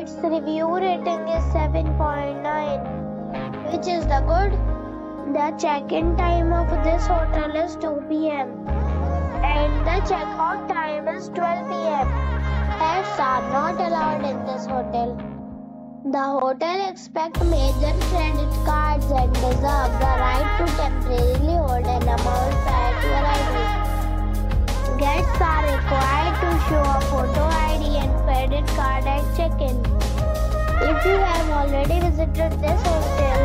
Its review rating is 7.9, which is the good. The check-in time of this hotel is 2 p.m. and the check-out time is 12 p.m. Pets are not allowed in this hotel. The hotel expects major credit cards and reserves the right to temporarily hold an amount prior to arrival. Guests are required to show a photo ID and credit card at check-in. If you have already visited this hotel,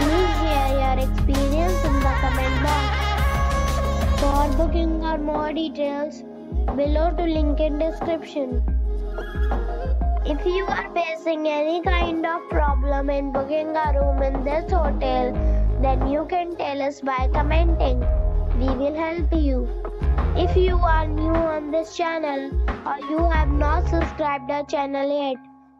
please share your experience in the comment box. For booking or more details, below to link in description. If you are facing any kind of problem in booking a room in this hotel, then you can tell us by commenting. We will help you. If you are new on this channel or you have not subscribed our channel yet,